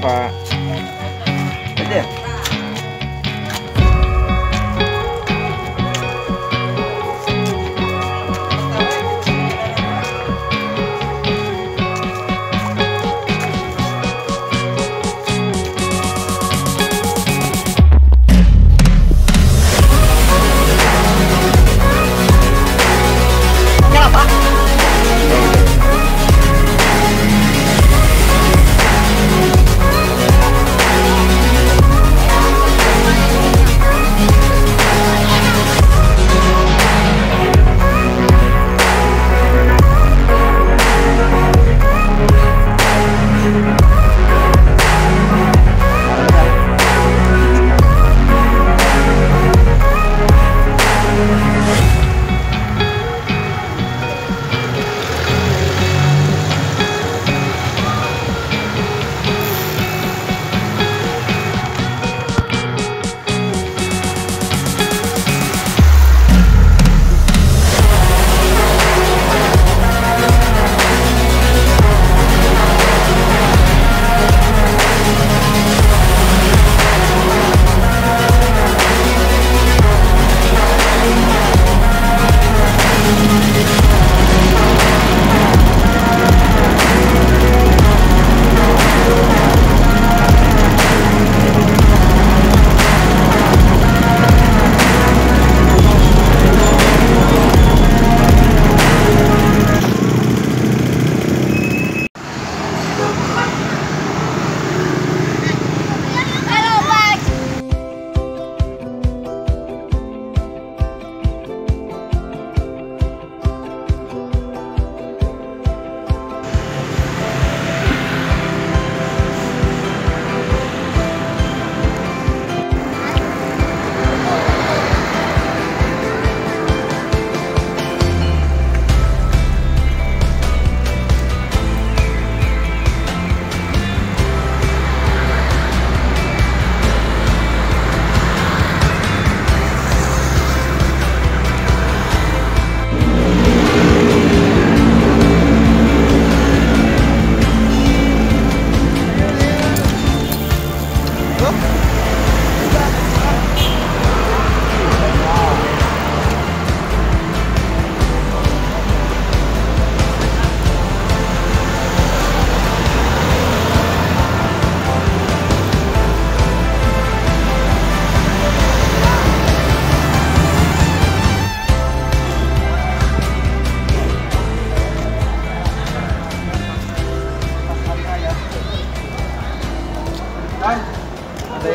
媳再见。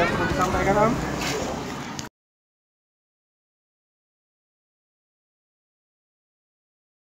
Instagram.com